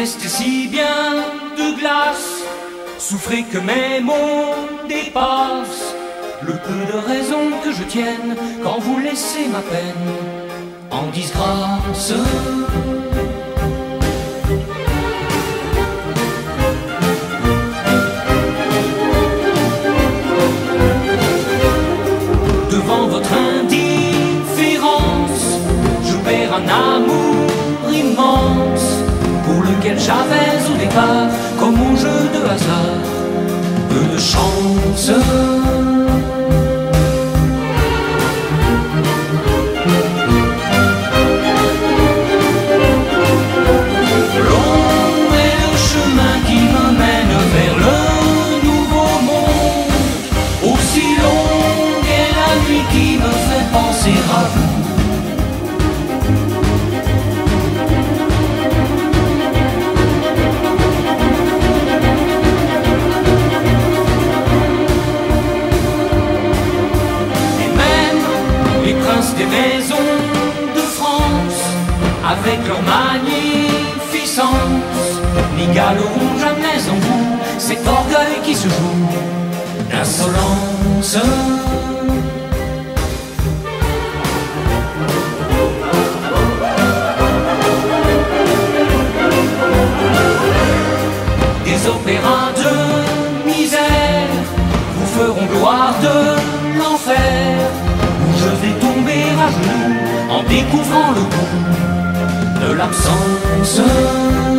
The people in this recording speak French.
reste si bien de glace, souffrez que mes mots dépassent le peu de raison que je tienne quand vous laissez ma peine en disgrâce. 하 avec leur magnificence, n'égaleront jamais en vous cet orgueil qui se joue d'insolence. Des opéras de misère vous feront gloire de l'enfer où je vais tomber à genoux en découvrant le goût de l'absence.